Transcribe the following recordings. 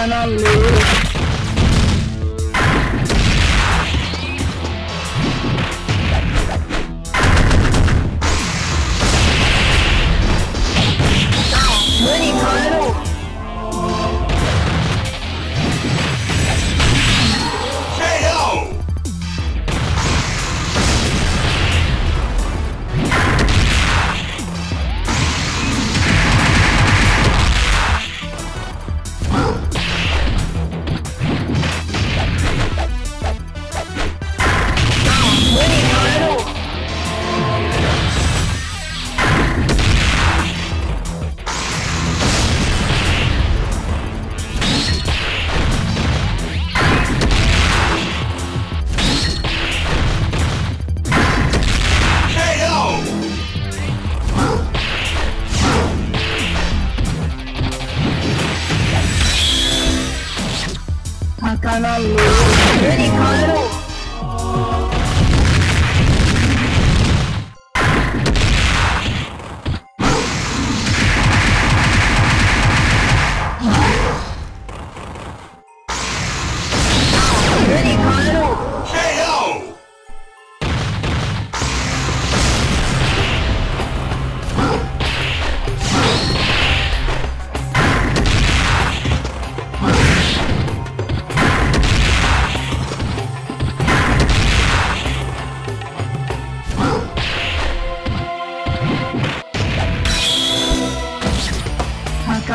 Makanan lu. Beri kalau. final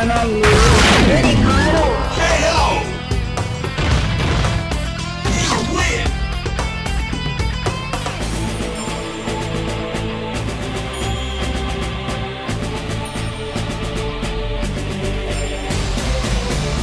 ben anlıyorum. Beni